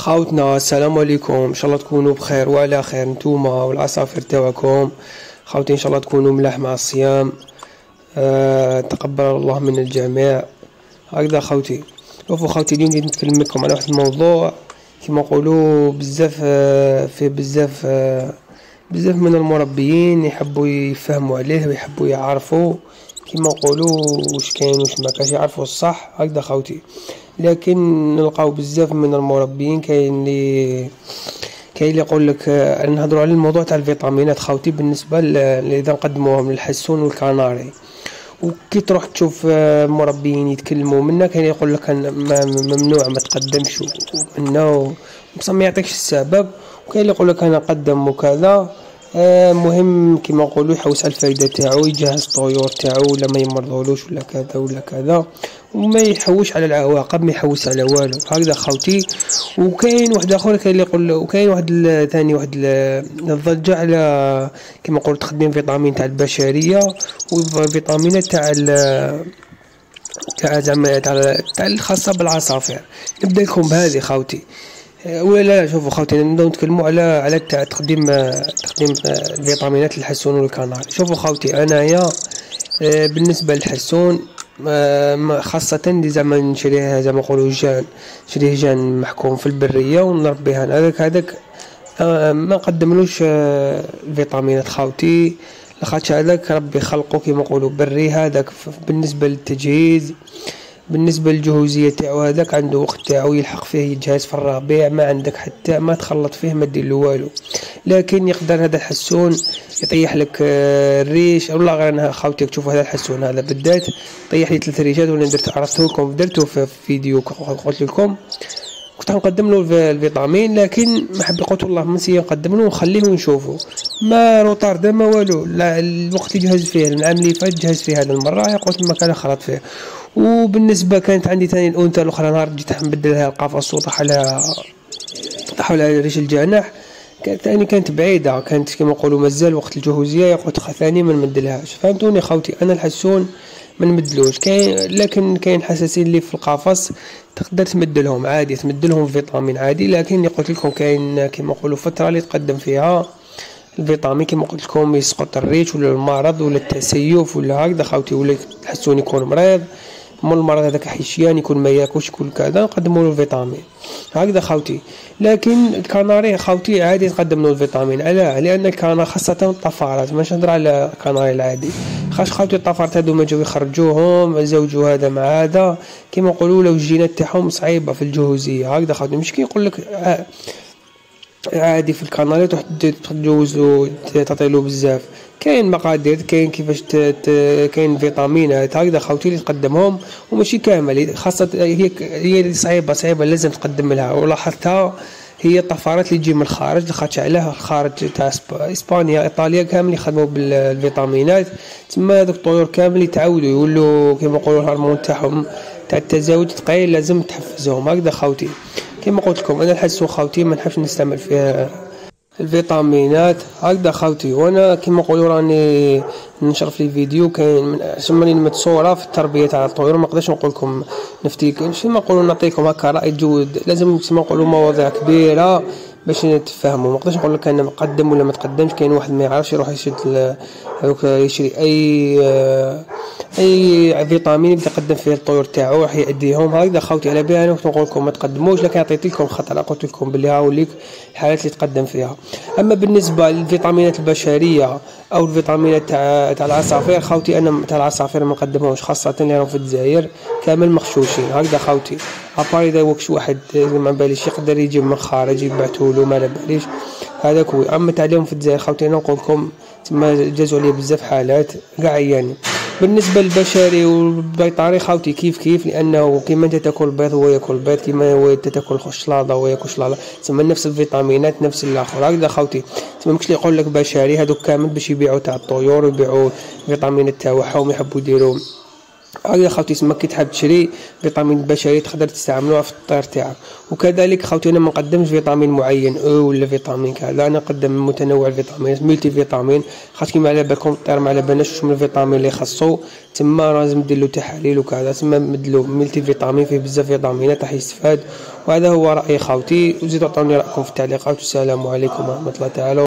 خاوتنا السلام عليكم. إن شاء الله تكونوا بخير وعلى خير. نتوما والعصافير تاعكم. خاوتي إن شاء الله تكونوا ملاح مع الصيام. أه تقبل الله من الجميع. هكذا خوتي. شوفوا خوتي اليوم جيت نتكلم لكم على واحد الموضوع. كما نقولوا بزاف أه في بزاف أه بزاف من المربيين يحبوا يفهموا عليه ويحبوا يعرفوا. كما نقولوا واش كاين واش ما كاينش يعرفوا الصح هكذا خوتي. لكن نلقاو بزاف من المربيين كاين اللي كاين اللي يقول لك نهضروا على الموضوع تاع الفيتامينات خاوتي بالنسبة اذا نقدموهم للحسون والكناري. وكي تروح تشوف مربيين يتكلموا منا كاين يقول لك ممنوع ما تقدمش منا بصح ما يعطيكش السبب. وكاين اللي يقول لك أنا قدم وكذا آه مهم كما نقولوا يحوس على الفايده تاعو يجهز الطيور تاعو ولا ما يمرضولوش ولا كذا ولا كذا وما يحوش على العواقب ما يحوس على والو. هكذا خوتي وكاين واحد آخر كاين اللي يقول وكاين واحد ثاني واحد الضجة على كما نقول تخدم فيتامين تاع البشرية وفيتامينات تاع تاع زعما تاع الخاصة بالعصافير. نبدأ لكم بهذه خوتي ولا لا شوفوا خوتي نتكلموا على على تقديم تقديم الفيتامينات للحسون والكنار شوفوا خوتي أنايا بالنسبة للحسون خاصة زعما نشريها زعما نقولو جان نشريه جان محكوم في البرية ونربيها. هذاك هذاك ما نقدملوش الفيتامينات خاوتي لخاطش هذاك ربي خلقو كيما نقولو بري هذاك بالنسبة للتجهيز. بالنسبة للجهوزية تاعو هذاك عنده وقت تاعو يلحق فيه يتجهز في الربيع ما عندك حتى ما تخلط فيه ما دير والو. لكن يقدر هذا الحسون يطيح لك آه، الريش والله غير أنا خاوتي تشوف هذا الحسون هذا. بالذات طيح لي ثلاث ريشات وأنا درت عرفته لكم درته في فيديو قلت لكم. كنت نقدم له الفيتامين لكن ما حب قلت والله منسي نقدم له ونخليه ونشوفه. ما روطار ما والو. الوقت اللي جهز فيه العام اللي فات جهز فيه هذه المرة قلت ما كان خلط فيه. وبالنسبة كانت عندي ثاني الأنثى الأخرى نهار جيت نبدلها القفص وطاح على على ريش الجناح. كانت ثاني كانت بعيدة كانت كما نقولوا مازال وقت الجهوزية قلت ثاني ما نمدلهاش. فهمتوني خوتي؟ أنا الحسون ما نمدلوش. كاين لكن كاين حساسين اللي في القفص تقدر تمدلهم عادي تمدلهم فيتامين عادي. لكن قلت لكم كاين كما نقولوا فترة اللي تقدم فيها الفيتامين كما قلت لكم يسقط الريش ولا المرض ولا التسيف ولا هكذا. خوتي ولا تحسون يكون مريض. مول المرض هذاك حيشيان يكون ما ياكلش يكون كذا نقدموا له الفيتامين هكذا خاوتي. لكن الكناري خاوتي عادي تقدم له الفيتامين. علاه؟ لأن الكنار خاصة الطفارات. ماشي نهضر على الكناري العادي. خاش خاوتي الطفارات هادو ما جاو يخرجوهم زوجوا هذا مع هذا. كيما نقولوا لو الجينات تاعهم صعيبة في الجهوزية. هكذا خاوتي. مش كي يقول لك آه، عادي في تروح تجوزو تعطيلو بزاف. كاين مقادير كاين كيفاش كاين فيتامينات هكذا خوتي اللي تقدمهم وماشي كامل. خاصة هي هي صعيبة صعيبة لازم تقدم لها. ولاحظتها هي الطفرات اللي تجي من الخارج لخاطش علاه الخارج تاع إسبانيا إيطاليا كامل يخدموا بالفيتامينات. تما هذوك الطيور كامل يتعودوا يولوا كيما نقولوا الهرمون تاعهم تاع التزاوج ثقيل لازم تحفزهم هكذا خوتي. كيما قلت لكم أنا نحس خوتي ما نحبش نستعمل فيها الفيتامينات. هكذا خوتي وأنا كيما نقولوا راني نشر في الفيديو كاين من ماني متصوره في التربية تاع الطيور. ما نقدرش نقول لكم نفتي كيما نقولوا نعطيكم هكا رأي جود. لازم كيما نقولوا مواضيع كبيرة. باش نتفاهموا. ما نقدرش نقول لك أنا مقدم ولا ما تقدمش. كاين واحد ما يعرفش يروح يشد يشري أي أي فيتامين يبدا يقدم فيه الطيور تاعو راح يأديهم. هكذا خوتي على بها أنا نقول لكم ما تقدموش لكن عطيت لكم خطر قلت لكم بلي هاوليك الحالات اللي تقدم فيها. أما بالنسبة للفيتامينات البشرية أو الفيتامينات تاع تاع العصافير خوتي أنا تاع العصافير ما نقدمهمش خاصة اللي راهم في الجزائر كامل مخشوشين. هكذا خوتي أباري اذا وكش واحد ما باليش يقدر يجي من الخارج يبعثوا ما على باليش هذاك هو. أما تعليم في الجزائر خوتي أنا نقول لكم تما جازوا عليه بزاف حالات كاع يعني. بالنسبة للبشري والبيطاري خاوتي كيف كيف؟ لأنه كيما أنت تاكل البيض هو ياكل البيض كيما هو أنت تاكل الشلاضة هو ياكل شلاضة تسمى نفس الفيتامينات نفس الآخر. هكذا خاوتي تسمى مكش يقول لك بشري هذوك كامل باش يبيعوا تاع الطيور ويبيعوا الفيتامينات تاعهم يحبوا يديروا هاي خوتي تسمى كي تحب تشري فيتامين بشري تقدر تستعملوها في الطير تاعك. وكذلك خوتي أنا ما نقدمش فيتامين معين أو ولا فيتامين كذا. أنا نقدم متنوع الفيتامين multi vitamine. خاطر كيما على بالكم الطير ما على بالناش من الفيتامين اللي خاصو تما لازم دير له تحاليل وكذا تما تمدلو multi vitamine فيه بزاف فيتامينات راح يستفاد. وهذا هو رايي خوتي. وزيدوا عطوني رأيكم في التعليقات. والسلام عليكم ورحمة الله تعالى.